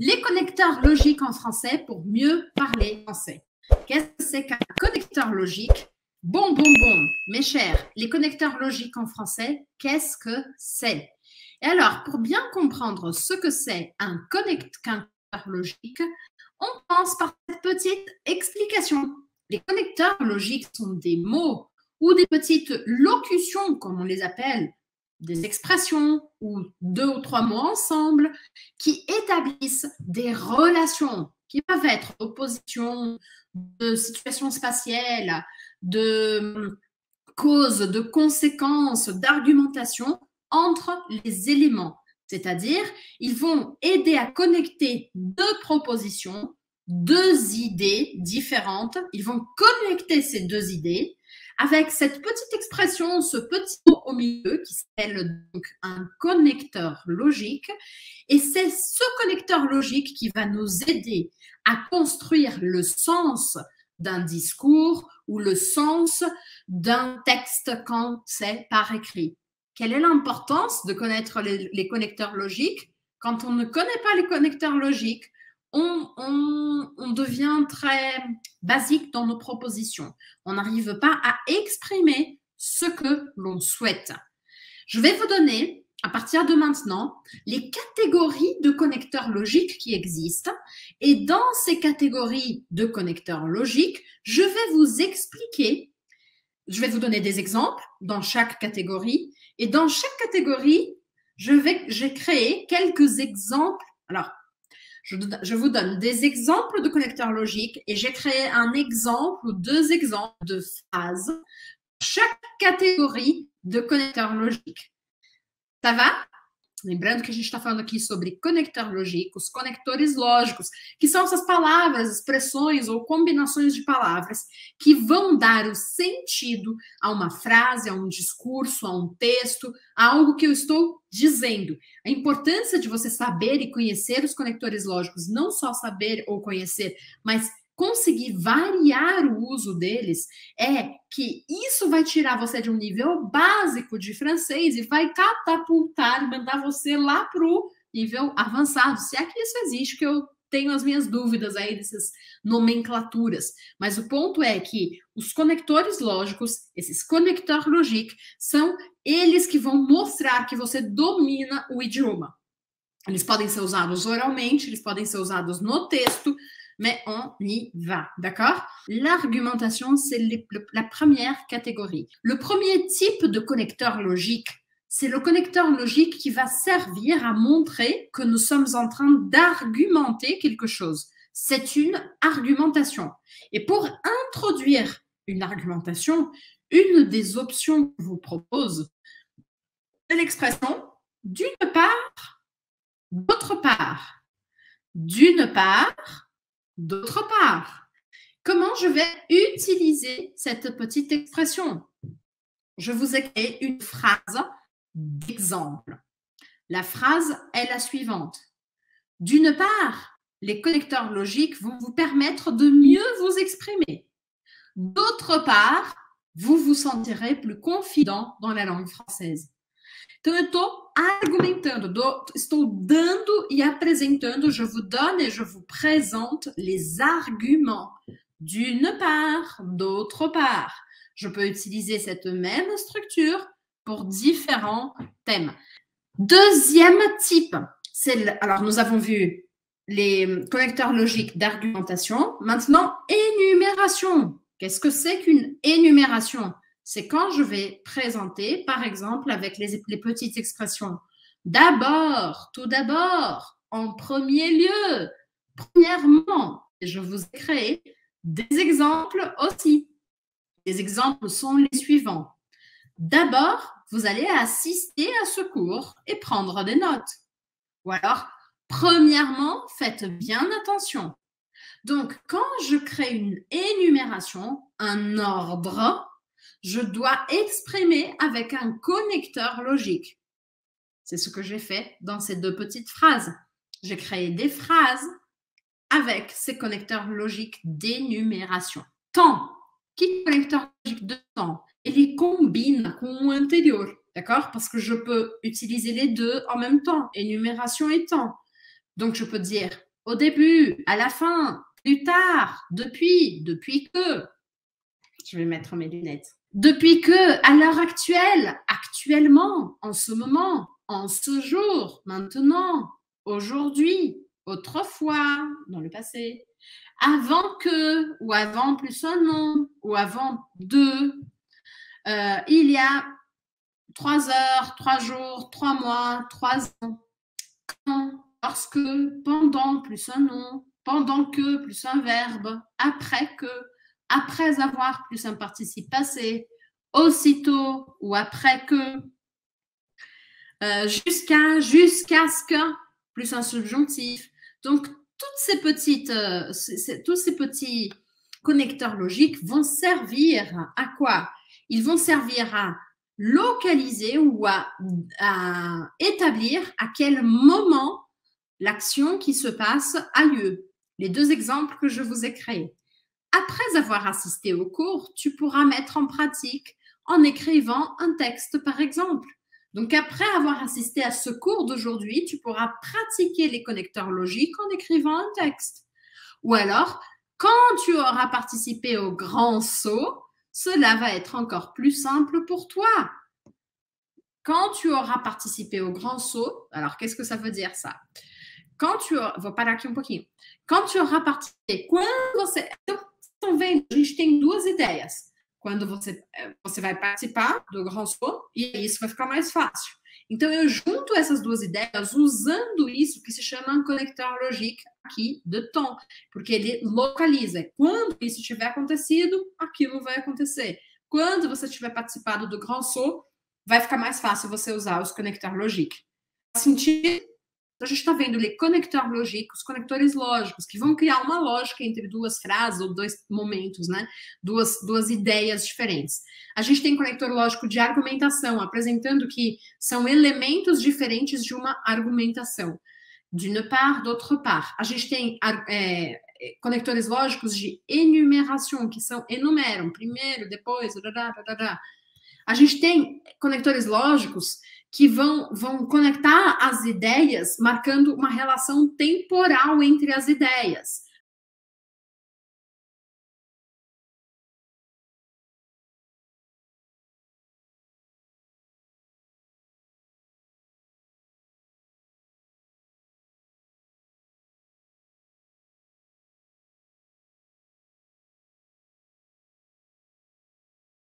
Les connecteurs logiques en français pour mieux parler français. Qu'est-ce que c'est qu'un connecteur logique? Bon, bon, bon, mes chers, les connecteurs logiques en français, qu'est-ce que c'est? Et alors, pour bien comprendre ce que c'est un connecteur logique, on pense par cette petite explication. Les connecteurs logiques sont des mots ou des petites locutions, comme on les appelle, des expressions ou deux ou trois mots ensemble qui établissent des relations qui peuvent être opposition de situation spatiale, de causes, de conséquences, d'argumentation entre les éléments. C'est-à-dire, ils vont aider à connecter deux propositions, deux idées différentes. Ils vont connecter ces deux idées avec cette petite expression, ce petit mot au milieu qui s'appelle donc un connecteur logique. Et c'est ce connecteur logique qui va nous aider à construire le sens d'un discours ou le sens d'un texte quand c'est par écrit. Quelle est l'importance de connaître les, les connecteurs logiques? Quand on ne connaît pas les connecteurs logiques, on, devient très basique dans nos propositions. On n'arrive pas à exprimer ce que l'on souhaite. Je vais vous donner, à partir de maintenant, les catégories de connecteurs logiques qui existent. Et dans ces catégories de connecteurs logiques, je vais vous expliquer, je vais vous donner des exemples dans chaque catégorie. Et dans chaque catégorie, j'ai créé quelques exemples. Alors, je, vous donne des exemples de connecteurs logiques et j'ai créé un exemple ou deux exemples de phrases. Chaque catégorie de connecteurs logiques. Ça va? Lembrando que a gente está falando aqui sobre conector lógico, os conectores lógicos, que são essas palavras, expressões ou combinações de palavras que vão dar o sentido a uma frase, a um discurso, a um texto, a algo que eu estou dizendo. A importância de você saber e conhecer os conectores lógicos, não só saber ou conhecer, mas conseguir variar o uso deles, é que isso vai tirar você de um nível básico de francês e vai catapultar, mandar você lá para o nível avançado. Se é que isso existe, que eu tenho as minhas dúvidas aí dessas nomenclaturas. Mas o ponto é que os conectores lógicos, esses conectores logiques, são eles que vont mostrar que você domina o idioma. Eles podem ser usados oralmente, eles podem ser usados no texto, mais on y va, d'accord? L'argumentation, c'est la première catégorie. Le premier type de connecteur logique, c'est le connecteur logique qui va servir à montrer que nous sommes en train d'argumenter quelque chose. C'est une argumentation. Et pour introduire une argumentation, une des options que vous propose, c'est l'expression d'une part, d'autre part. D'une part, D'autre part, comment je vais utiliser cette petite expression? Je vous ai créé une phrase d'exemple. La phrase est la suivante. D'une part, les connecteurs logiques vont vous permettre de mieux vous exprimer. D'autre part, vous vous sentirez plus confident dans la langue française. Estou argumentando, e je vous donne et je vous présente les arguments d'une part, d'autre part. Je peux utiliser cette même structure pour différents thèmes. Deuxième type, c'est alors nous avons vu les connecteurs logiques d'argumentation. Maintenant, énumération. Qu'est-ce que c'est qu'une énumération? C'est quand je vais présenter, par exemple, avec les, petites expressions. D'abord, tout d'abord, en premier lieu, premièrement, je vous ai créé des exemples aussi. Les exemples sont les suivants. D'abord, vous allez assister à ce cours et prendre des notes. Ou alors, premièrement, faites bien attention. Donc, quand je crée une énumération, un ordre, je dois exprimer avec un connecteur logique. C'est ce que j'ai fait dans ces deux petites phrases. J'ai créé des phrases avec ces connecteurs logiques d'énumération. Temps. Qui connecteur logique de temps? Et les combine com antérieur. D'accord? Parce que je peux utiliser les deux en même temps, énumération et temps. Donc, je peux dire au début, à la fin, plus tard, depuis, depuis que. Je vais mettre mes lunettes. Depuis que, à l'heure actuelle, actuellement, en ce moment, en ce jour, maintenant, aujourd'hui, autrefois, dans le passé, avant que, ou avant plus un nom, ou avant deux, euh, il y a trois heures, trois jours, trois mois, trois ans. lorsque, pendant plus un nom, pendant que plus un verbe, après que, après avoir plus un participe passé, aussitôt ou après que, euh, jusqu'à, jusqu'à ce que, plus un subjonctif. Donc, toutes ces euh, tous ces petits connecteurs logiques vont servir à quoi? Ils vont servir à localiser ou à, établir à quel moment l'action qui se passe a lieu. Les deux exemples que je vous ai créés. Après avoir assisté au cours, tu pourras mettre en pratique en écrivant un texte, par exemple. Donc, après avoir assisté à ce cours d'aujourd'hui, tu pourras pratiquer les connecteurs logiques en écrivant un texte. Ou alors, quand tu auras participé au grand saut, cela va être encore plus simple pour toi. Quand tu auras participé au grand saut, alors qu'est-ce que ça veut dire ça? Quand tu auras. Quand tu auras participé, quando você, então. Quando você, eh, você vai participar do Saut, e isso vai ficar mais fácil. Então, eu junto essas duas ideias usando isso que se chama conector logique aqui de tom, porque ele localiza. Quando isso tiver acontecido, aquilo vai acontecer. Quando você tiver participado do Grand Saut, vai ficar mais fácil você usar os conector logique. Sentir então, a gente está vendo ali conector lógico, os conectores lógicos, que vão criar uma lógica entre duas frases ou dois momentos, né? Duas, duas ideias diferentes. A gente tem conector lógico de argumentação, apresentando que são elementos diferentes de uma argumentação. D'une part, d'autre part. A gente tem é, conectores lógicos de enumeração, que são enumeram, primeiro, depois, dadá, dadá. A gente tem conectores lógicos que vão, vão conectar as ideias, marcando uma relação temporal entre as ideias.